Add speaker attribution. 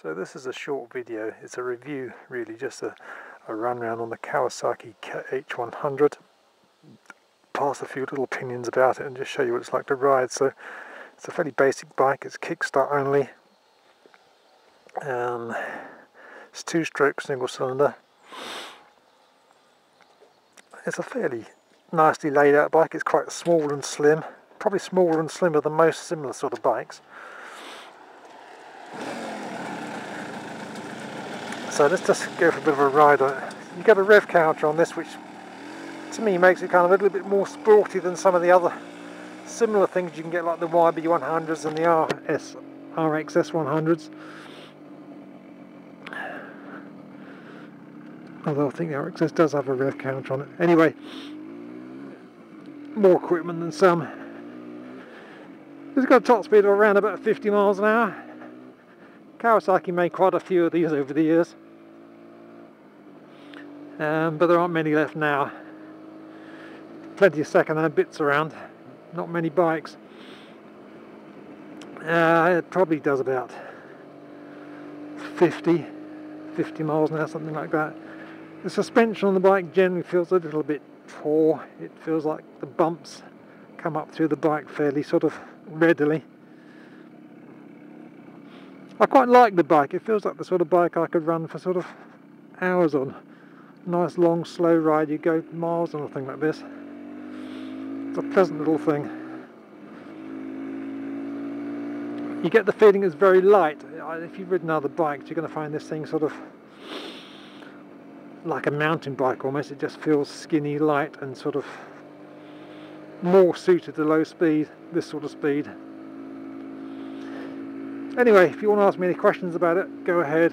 Speaker 1: So this is a short video, it's a review really, just a, a run around on the Kawasaki H100 pass a few little opinions about it and just show you what it's like to ride. So it's a fairly basic bike, it's kickstart only. Um, it's two stroke single cylinder. It's a fairly nicely laid out bike, it's quite small and slim, probably smaller and slimmer than most similar sort of bikes. So let's just go for a bit of a ride it. You get a rev counter on this which to me makes it kind of a little bit more sporty than some of the other similar things you can get like the YB100s and the RS, RXS 100s. Although I think the RXS does have a rev counter on it. Anyway, more equipment than some. It's got a top speed of around about 50 miles an hour. Kawasaki made quite a few of these over the years um, but there aren't many left now. Plenty of second-hand bits around, not many bikes. Uh, it probably does about 50, 50 miles an hour, something like that. The suspension on the bike generally feels a little bit poor. It feels like the bumps come up through the bike fairly sort of readily. I quite like the bike. It feels like the sort of bike I could run for sort of hours on. Nice long slow ride. You go miles on a thing like this. It's a pleasant little thing. You get the feeling it's very light. If you've ridden other bikes you're going to find this thing sort of like a mountain bike almost. It just feels skinny light and sort of more suited to low speed this sort of speed anyway if you want to ask me any questions about it go ahead